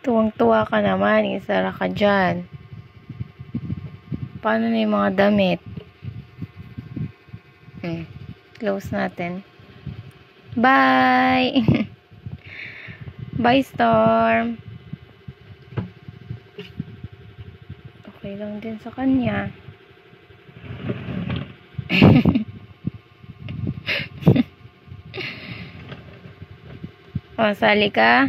Tuwang-tuwa ka naman. Isara ka dyan. Paano na yung mga damit? Hmm. Close natin. Bye! Bye, Storm! Okay lang din sa kanya. o, sali ka.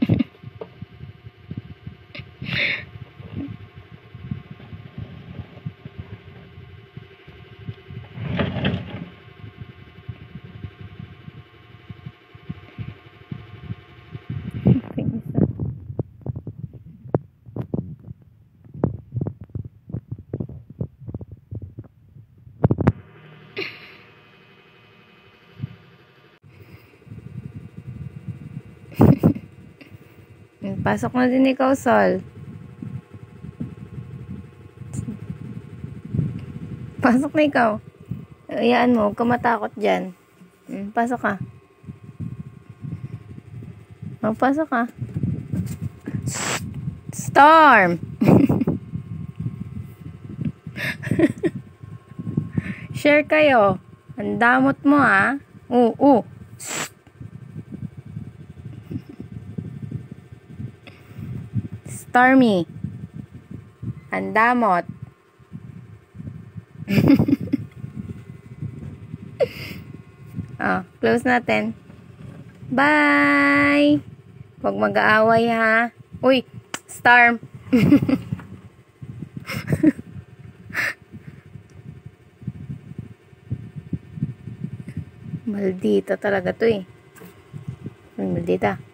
Pasok na din ikaw, Sol. Pasok na ikaw. Ayaan mo, huwag ka matakot dyan. Hmm, Pasok ka. Magpasok ka. Storm! Share kayo. Ang damot mo, ah. Oo. Stormy. Ang damot. oh, close natin. Bye! Huwag mag-aaway ha. Uy, Storm. Maldita talaga to eh. Maldita.